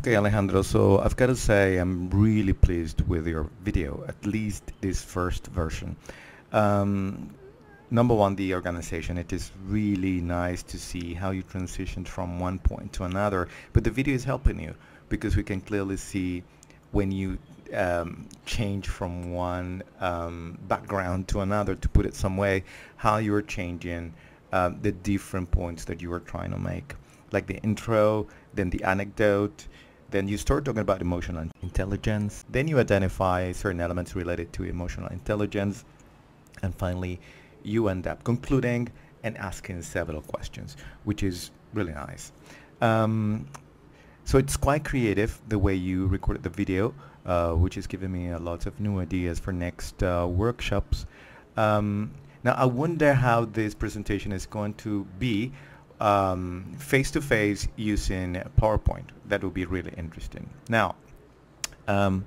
Okay, Alejandro, so I've got to say I'm really pleased with your video, at least this first version. Um, number one, the organization. It is really nice to see how you transitioned from one point to another, but the video is helping you because we can clearly see when you um, change from one um, background to another, to put it some way, how you're changing uh, the different points that you are trying to make like the intro, then the anecdote, then you start talking about emotional intelligence, then you identify certain elements related to emotional intelligence, and finally you end up concluding and asking several questions, which is really nice. Um, so it's quite creative the way you recorded the video, uh, which is giving me a lot of new ideas for next uh, workshops. Um, now I wonder how this presentation is going to be um, face-to-face using PowerPoint. That would be really interesting. Now, um,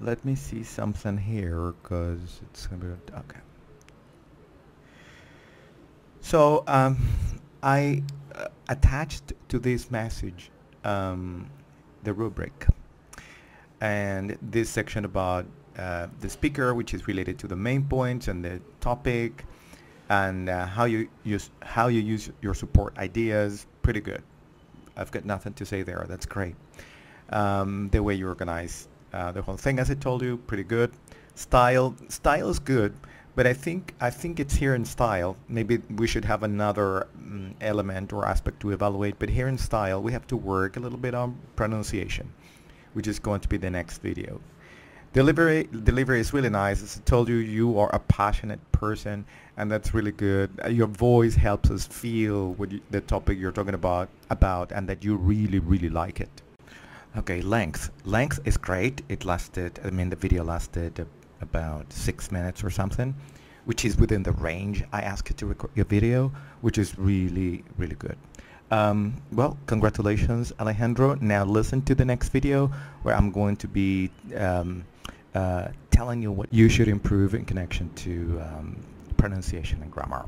let me see something here because it's going to be, okay. So um, I uh, attached to this message um, the rubric and this section about uh, the speaker which is related to the main points and the topic and uh, how you use how you use your support ideas pretty good. I've got nothing to say there that's great. Um, the way you organize uh, the whole thing as I told you pretty good. Style style is good but I think I think it's here in style. Maybe we should have another um, element or aspect to evaluate but here in style we have to work a little bit on pronunciation which is going to be the next video Delivery, delivery is really nice. As I told you, you are a passionate person, and that's really good. Uh, your voice helps us feel what you, the topic you're talking about, about, and that you really, really like it. Okay, length. Length is great. It lasted, I mean, the video lasted about six minutes or something, which is within the range I asked you to record your video, which is really, really good. Um, well, congratulations, Alejandro. Now listen to the next video where I'm going to be um, uh, telling you what you should improve in connection to um, pronunciation and grammar.